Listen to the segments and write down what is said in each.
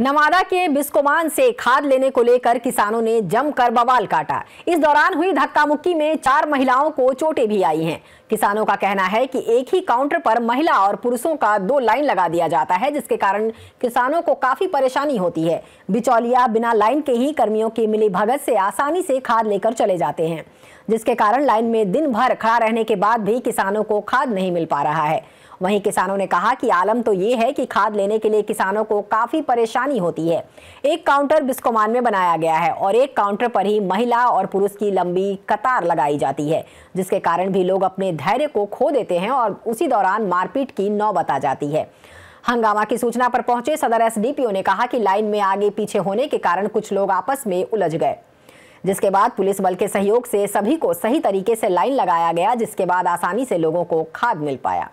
नवादा के बिस्कोमान से खाद लेने को लेकर किसानों ने जमकर बवाल काटा। इस दौरान हुई धक्का मुक्की में चार महिलाओं को चोटें भी आई हैं। किसानों का कहना है कि एक ही काउंटर पर महिला और पुरुषों का दो लाइन लगा दिया जाता है, जिसके कारण किसानों को काफ़ी परेशानी होती है। बिचौलिया बिना लाइन के ही कर्मियों की मिली भगत से आसानी से खाद लेकर चले जाते हैं, जिसके कारण लाइन में दिन भर खड़ा रहने के बाद भी किसानों को खाद नहीं मिल पा रहा है। वहीं किसानों ने कहा कि आलम तो ये है कि खाद लेने के लिए किसानों को काफ़ी परेशानी होती है। एक काउंटर बिस्कोमान में बनाया गया है और एक काउंटर पर ही महिला और पुरुष की लंबी कतार लगाई जाती है, जिसके कारण भी लोग अपने धैर्य को खो देते हैं और उसी दौरान मारपीट की नौबत आ जाती है। हंगामा की सूचना पर पहुँचे सदर एसडीपीओ ने कहा कि लाइन में आगे पीछे होने के कारण कुछ लोग आपस में उलझ गए। जिसके बाद पुलिस बल के सहयोग से सभी को सही तरीके से लाइन लगाया गया जिसके बाद आसानी से लोगों को खाद मिल पाया।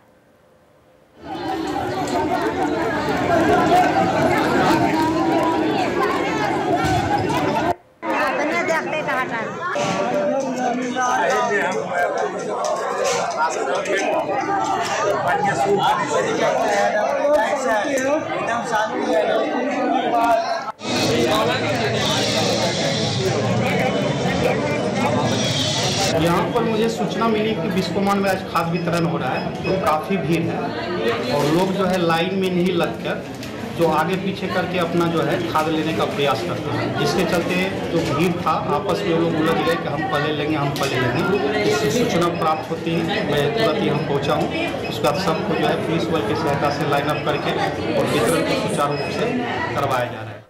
यहाँ पर मुझे सूचना मिली कि बिस्कोमान में आज खाद वितरण हो रहा है तो काफ़ी भीड़ है। और लोग जो है लाइन में नहीं लगकर जो आगे पीछे करके अपना जो है खाद लेने का प्रयास करते हैं। जिसके चलते जो भीड़ था, आपस में लोग उलझ गए कि हम पहले लेंगे, हम पहले लेंगे। सूचना प्राप्त होती है मैं तुरंत ही हम पहुँचा हूँ उसके बाद सबको जो है पुलिस बल की सहायता से लाइनअप करके और वितरण को सुचारू रूप से करवाया जा रहा है।